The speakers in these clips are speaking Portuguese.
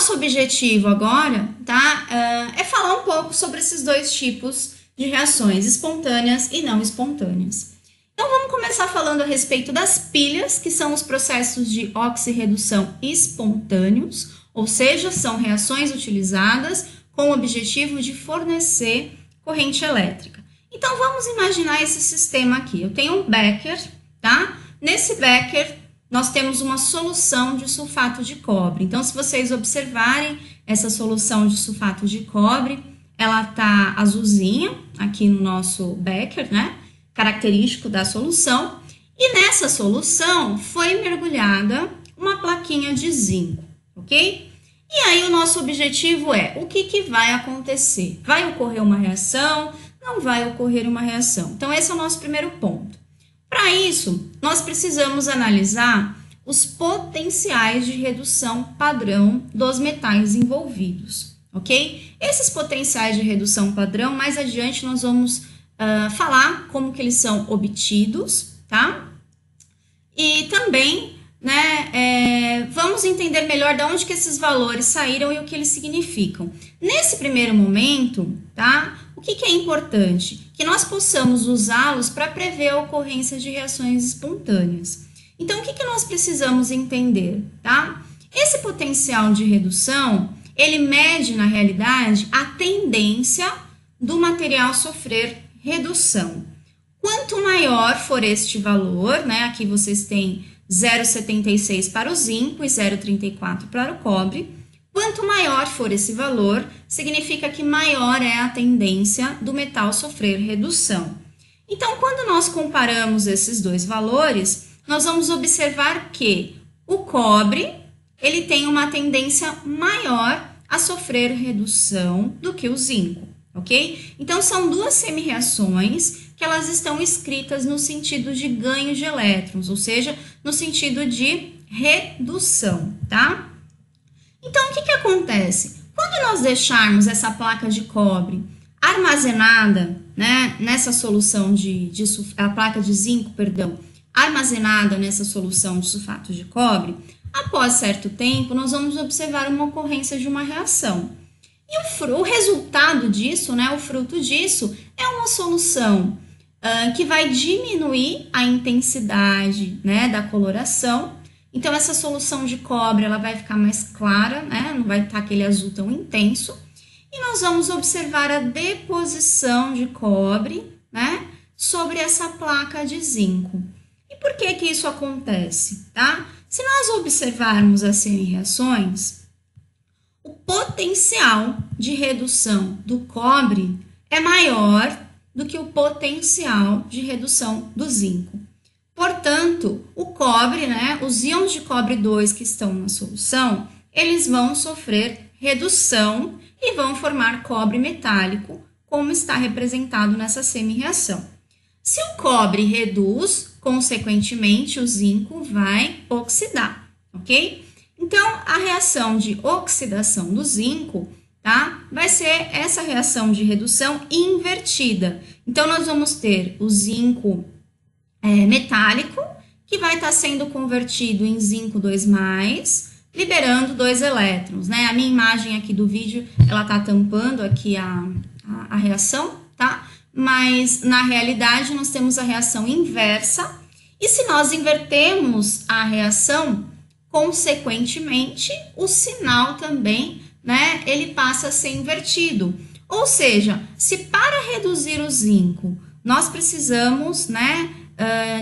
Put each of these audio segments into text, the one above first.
nosso objetivo agora, tá, uh, é falar um pouco sobre esses dois tipos de reações, espontâneas e não espontâneas. Então vamos começar falando a respeito das pilhas, que são os processos de oxirredução espontâneos, ou seja, são reações utilizadas com o objetivo de fornecer corrente elétrica. Então vamos imaginar esse sistema aqui. Eu tenho um becker, tá? Nesse becker nós temos uma solução de sulfato de cobre. Então, se vocês observarem essa solução de sulfato de cobre, ela tá azulzinha aqui no nosso becker, né? Característico da solução. E nessa solução foi mergulhada uma plaquinha de zinco, ok? E aí o nosso objetivo é o que, que vai acontecer? Vai ocorrer uma reação? Não vai ocorrer uma reação. Então, esse é o nosso primeiro ponto. Para isso, nós precisamos analisar os potenciais de redução padrão dos metais envolvidos, ok? Esses potenciais de redução padrão, mais adiante nós vamos uh, falar como que eles são obtidos, tá? E também, né, é, vamos entender melhor de onde que esses valores saíram e o que eles significam. Nesse primeiro momento, tá? O que, que é importante? Que nós possamos usá-los para prever a ocorrência de reações espontâneas. Então, o que, que nós precisamos entender, tá? Esse potencial de redução, ele mede, na realidade, a tendência do material sofrer redução. Quanto maior for este valor, né? Aqui vocês têm 0,76 para o zinco e 0,34 para o cobre. Quanto maior for esse valor, significa que maior é a tendência do metal sofrer redução. Então, quando nós comparamos esses dois valores, nós vamos observar que o cobre ele tem uma tendência maior a sofrer redução do que o zinco, ok? Então, são duas semi-reações que elas estão escritas no sentido de ganho de elétrons, ou seja, no sentido de redução, tá? Então, o que, que acontece? Quando nós deixarmos essa placa de cobre armazenada, né, nessa solução de, de a placa de zinco, perdão, armazenada nessa solução de sulfato de cobre, após certo tempo, nós vamos observar uma ocorrência de uma reação. E o, o resultado disso, né, o fruto disso, é uma solução uh, que vai diminuir a intensidade né, da coloração então, essa solução de cobre ela vai ficar mais clara, né? não vai estar aquele azul tão intenso. E nós vamos observar a deposição de cobre né? sobre essa placa de zinco. E por que, que isso acontece? Tá? Se nós observarmos as semi-reações, o potencial de redução do cobre é maior do que o potencial de redução do zinco. Portanto, o cobre, né, os íons de cobre 2 que estão na solução, eles vão sofrer redução e vão formar cobre metálico, como está representado nessa semi-reação. Se o cobre reduz, consequentemente o zinco vai oxidar, ok? Então, a reação de oxidação do zinco, tá? Vai ser essa reação de redução invertida. Então, nós vamos ter o zinco é, metálico, que vai estar tá sendo convertido em zinco 2+, liberando dois elétrons, né? A minha imagem aqui do vídeo, ela tá tampando aqui a, a, a reação, tá? Mas, na realidade, nós temos a reação inversa, e se nós invertemos a reação, consequentemente, o sinal também, né, ele passa a ser invertido. Ou seja, se para reduzir o zinco, nós precisamos, né,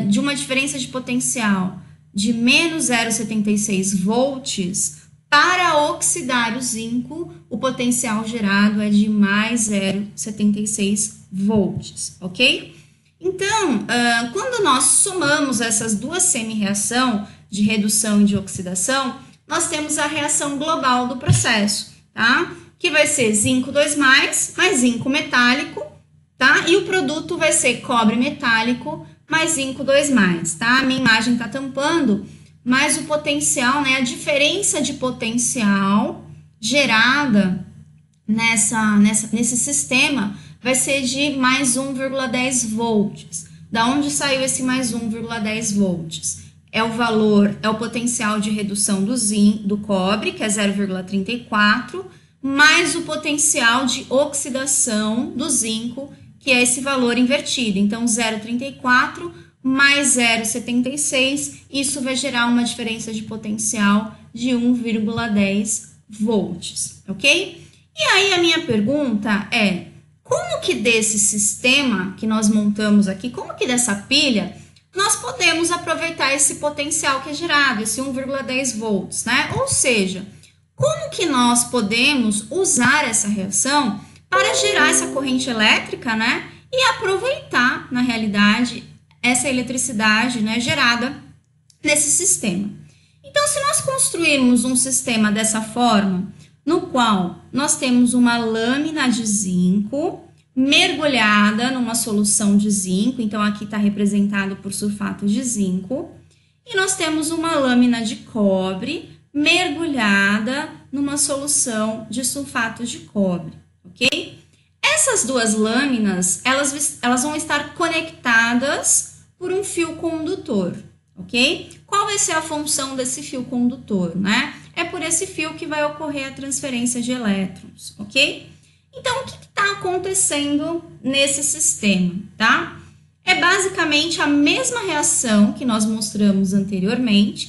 de uma diferença de potencial de menos 0,76 volts, para oxidar o zinco, o potencial gerado é de mais 0,76 volts, ok? Então, uh, quando nós somamos essas duas semi-reação de redução e de oxidação, nós temos a reação global do processo, tá? Que vai ser zinco 2+, mais zinco metálico, tá? E o produto vai ser cobre metálico mais zinco 2 mais, tá? A minha imagem tá tampando, mas o potencial, né, a diferença de potencial gerada nessa, nessa, nesse sistema vai ser de mais 1,10 volts. Da onde saiu esse mais 1,10 volts? é o valor, é o potencial de redução do zinco, do cobre, que é 0,34, mais o potencial de oxidação do zinco, que é esse valor invertido. Então, 0,34 mais 0,76, isso vai gerar uma diferença de potencial de 1,10 volts, ok? E aí a minha pergunta é, como que desse sistema que nós montamos aqui, como que dessa pilha, nós podemos aproveitar esse potencial que é gerado, esse 1,10 volts, né? Ou seja, como que nós podemos usar essa reação para gerar essa corrente elétrica, né? E aproveitar, na realidade, essa eletricidade né, gerada nesse sistema. Então, se nós construirmos um sistema dessa forma, no qual nós temos uma lâmina de zinco mergulhada numa solução de zinco, então aqui está representado por sulfato de zinco, e nós temos uma lâmina de cobre mergulhada numa solução de sulfato de cobre, ok? Essas duas lâminas, elas, elas vão estar conectadas por um fio condutor, ok? Qual vai ser a função desse fio condutor, né? É por esse fio que vai ocorrer a transferência de elétrons, ok? Então, o que está acontecendo nesse sistema, tá? É basicamente a mesma reação que nós mostramos anteriormente,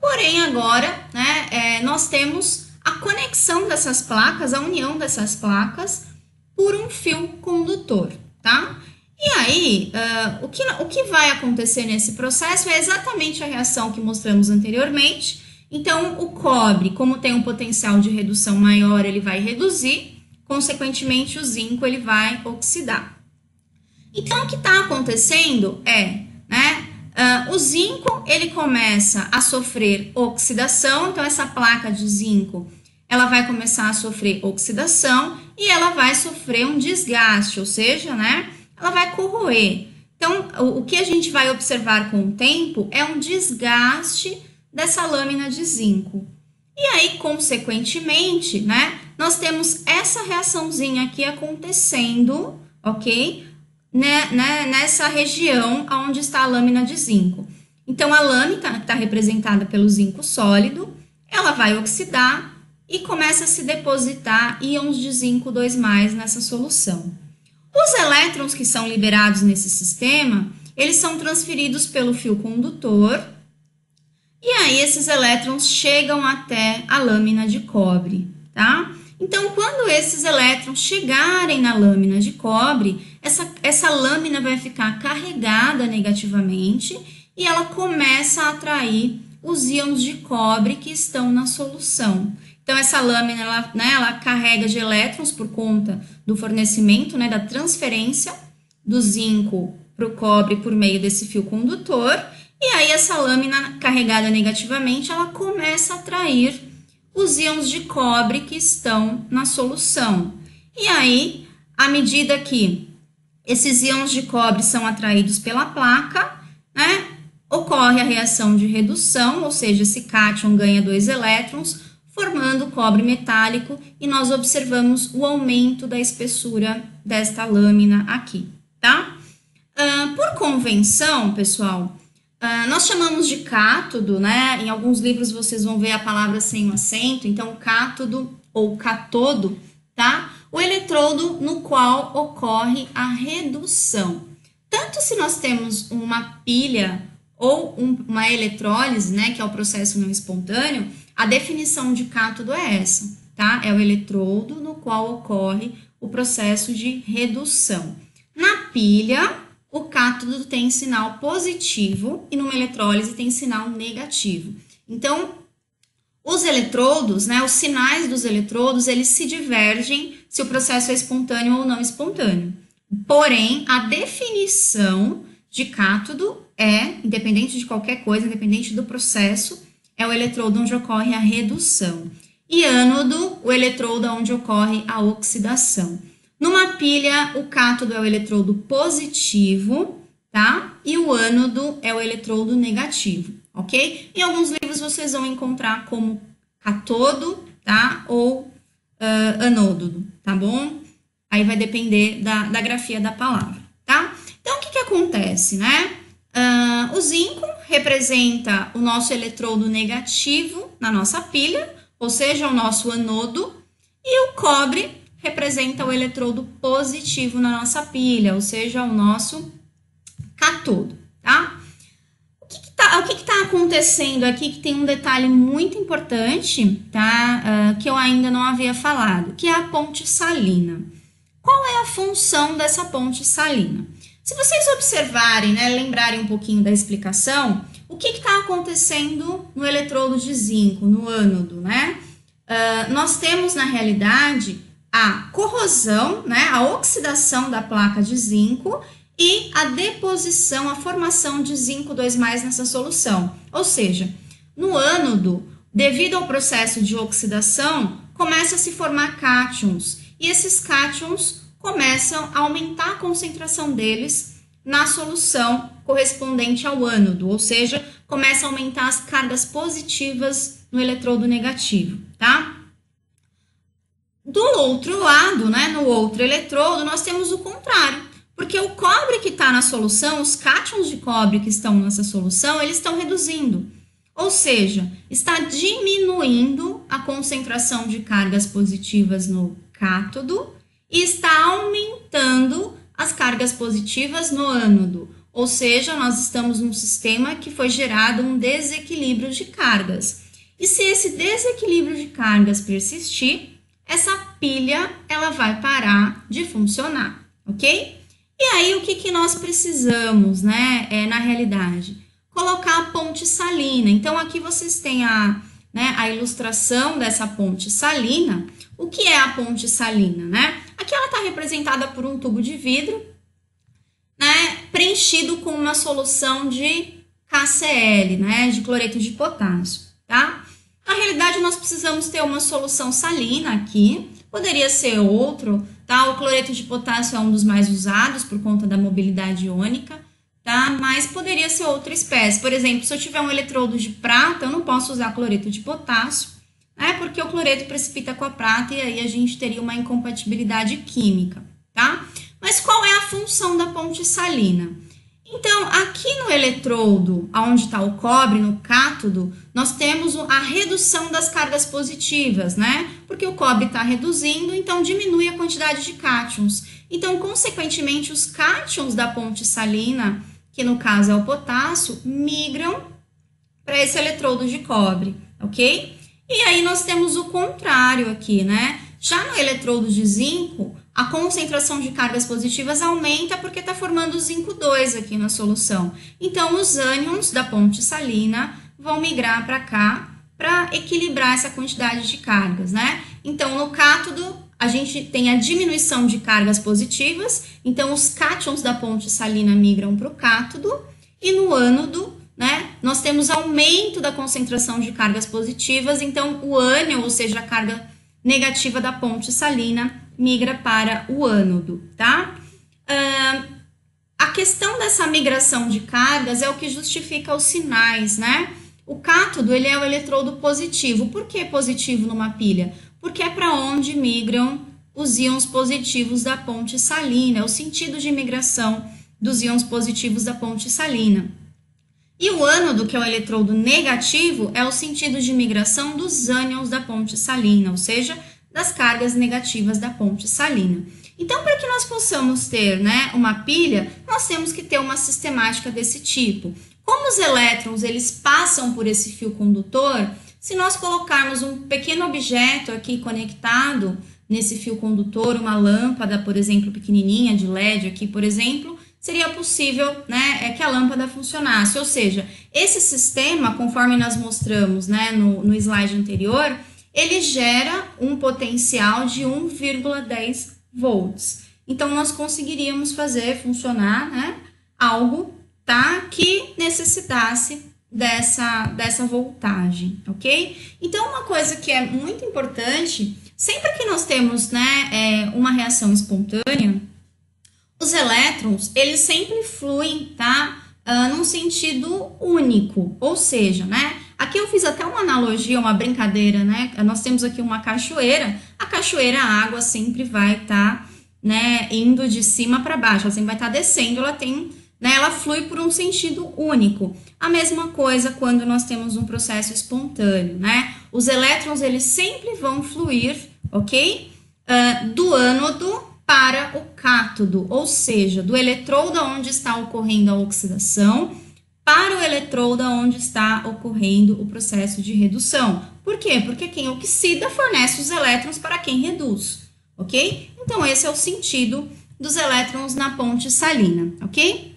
porém agora, né, é, nós temos a conexão dessas placas, a união dessas placas por um fio condutor, tá? E aí, uh, o, que, o que vai acontecer nesse processo é exatamente a reação que mostramos anteriormente. Então, o cobre, como tem um potencial de redução maior, ele vai reduzir, consequentemente, o zinco ele vai oxidar. Então, o que está acontecendo é, uh, o zinco ele começa a sofrer oxidação, então essa placa de zinco ela vai começar a sofrer oxidação e ela vai sofrer um desgaste, ou seja, né, ela vai corroer. Então, o, que a gente vai observar com o tempo é um desgaste dessa lâmina de zinco. E aí, consequentemente, né, nós temos essa reaçãozinha aqui acontecendo, ok? Né, né, nessa região onde está a lâmina de zinco. Então, a lâmina está representada pelo zinco sólido, ela vai oxidar e começa a se depositar íons de zinco 2+, nessa solução. Os elétrons que são liberados nesse sistema, eles são transferidos pelo fio condutor, e aí esses elétrons chegam até a lâmina de cobre, tá? Então, quando esses elétrons chegarem na lâmina de cobre, essa, essa lâmina vai ficar carregada negativamente e ela começa a atrair os íons de cobre que estão na solução. Então, essa lâmina, ela, né, ela carrega de elétrons por conta do fornecimento, né, da transferência do zinco para o cobre por meio desse fio condutor. E aí, essa lâmina carregada negativamente, ela começa a atrair os íons de cobre que estão na solução. E aí, à medida que esses íons de cobre são atraídos pela placa, né, ocorre a reação de redução, ou seja, esse cátion ganha dois elétrons, formando cobre metálico e nós observamos o aumento da espessura desta lâmina aqui, tá? Por convenção, pessoal, uh, nós chamamos de cátodo, né? Em alguns livros vocês vão ver a palavra sem o acento, então cátodo ou catodo, tá? O eletrodo no qual ocorre a redução. Tanto se nós temos uma pilha ou um, uma eletrólise, né, que é o processo não espontâneo, a definição de cátodo é essa, tá? É o eletrodo no qual ocorre o processo de redução. Na pilha, o cátodo tem sinal positivo e numa eletrólise tem sinal negativo. Então, os eletrodos, né, os sinais dos eletrodos, eles se divergem se o processo é espontâneo ou não espontâneo. Porém, a definição de cátodo é, independente de qualquer coisa, independente do processo, é o eletrodo onde ocorre a redução. E ânodo, o eletrodo onde ocorre a oxidação. Numa pilha, o cátodo é o eletrodo positivo, tá? E o ânodo é o eletrodo negativo, ok? Em alguns livros vocês vão encontrar como catodo, tá? Ou uh, tá bom? Aí vai depender da, da grafia da palavra, tá? Então, o que que acontece, né? Uh, o zinco representa o nosso eletrodo negativo na nossa pilha, ou seja, o nosso anodo, e o cobre representa o eletrodo positivo na nossa pilha, ou seja, o nosso catodo, tá? O que está que que tá acontecendo aqui que tem um detalhe muito importante, tá? Uh, que eu ainda não havia falado, que é a ponte salina. Qual é a função dessa ponte salina? Se vocês observarem, né, lembrarem um pouquinho da explicação, o que está acontecendo no eletrodo de zinco, no ânodo, né? Uh, nós temos, na realidade, a corrosão, né, a oxidação da placa de zinco e a deposição, a formação de zinco 2 nessa solução. Ou seja, no ânodo, devido ao processo de oxidação, começa a se formar cátions e esses cátions começam a aumentar a concentração deles na solução correspondente ao ânodo, ou seja, começa a aumentar as cargas positivas no eletrodo negativo, tá? Do outro lado, né, no outro eletrodo, nós temos o contrário, porque o cobre que está na solução, os cátions de cobre que estão nessa solução, eles estão reduzindo. Ou seja, está diminuindo a concentração de cargas positivas no cátodo e está aumentando as cargas positivas no ânodo. Ou seja, nós estamos num sistema que foi gerado um desequilíbrio de cargas. E se esse desequilíbrio de cargas persistir, essa pilha ela vai parar de funcionar, ok? E aí o que, que nós precisamos, né, é, na realidade? Colocar a ponte salina. Então aqui vocês têm a, né, a ilustração dessa ponte salina. O que é a ponte salina, né? Aqui ela está representada por um tubo de vidro, né, preenchido com uma solução de KCl, né, de cloreto de potássio, tá? Na realidade, nós precisamos ter uma solução salina aqui, poderia ser outro, tá? O cloreto de potássio é um dos mais usados por conta da mobilidade iônica, tá? Mas poderia ser outra espécie. Por exemplo, se eu tiver um eletrodo de prata, eu não posso usar cloreto de potássio, né? Porque o cloreto precipita com a prata e aí a gente teria uma incompatibilidade química, tá? Mas qual é a função da ponte salina? Então, aqui no eletrodo, onde está o cobre, no cátodo, nós temos a redução das cargas positivas, né? Porque o cobre está reduzindo, então diminui a quantidade de cátions. Então, consequentemente, os cátions da ponte salina, que no caso é o potássio, migram para esse eletrodo de cobre, ok? E aí nós temos o contrário aqui, né? Já no eletrodo de zinco, a concentração de cargas positivas aumenta porque está formando o zinco 2 aqui na solução. Então, os ânions da ponte salina vão migrar para cá para equilibrar essa quantidade de cargas, né? Então, no cátodo, a gente tem a diminuição de cargas positivas, então os cátions da ponte salina migram para o cátodo, e no ânodo, né, nós temos aumento da concentração de cargas positivas, então o ânion, ou seja, a carga negativa da ponte salina, migra para o ânodo, tá? Uh, a questão dessa migração de cargas é o que justifica os sinais, né? O cátodo, ele é o eletrodo positivo. Por que positivo numa pilha? Porque é para onde migram os íons positivos da ponte salina, é o sentido de migração dos íons positivos da ponte salina. E o ânodo, que é o eletrodo negativo, é o sentido de migração dos ânions da ponte salina, ou seja, das cargas negativas da ponte salina. Então, para que nós possamos ter né, uma pilha, nós temos que ter uma sistemática desse tipo. Como os elétrons eles passam por esse fio condutor, se nós colocarmos um pequeno objeto aqui conectado nesse fio condutor, uma lâmpada, por exemplo, pequenininha de LED aqui, por exemplo, seria possível né, é que a lâmpada funcionasse. Ou seja, esse sistema, conforme nós mostramos né, no, no slide anterior, ele gera um potencial de 1,10 volts. Então, nós conseguiríamos fazer funcionar né, algo tá, que necessitasse dessa, dessa voltagem, ok? Então, uma coisa que é muito importante, sempre que nós temos né, é, uma reação espontânea, os elétrons, eles sempre fluem, tá? Uh, num sentido único, ou seja, né? Aqui eu fiz até uma analogia, uma brincadeira, né? Nós temos aqui uma cachoeira. A cachoeira, a água sempre vai estar, tá, né, indo de cima para baixo. Ela sempre vai estar tá descendo. Ela tem, né? Ela flui por um sentido único. A mesma coisa quando nós temos um processo espontâneo, né? Os elétrons eles sempre vão fluir, ok? Uh, do ânodo para o cátodo, ou seja, do eletrodo onde está ocorrendo a oxidação para o eletrodo onde está ocorrendo o processo de redução. Por quê? Porque quem oxida fornece os elétrons para quem reduz, ok? Então, esse é o sentido dos elétrons na ponte salina, ok?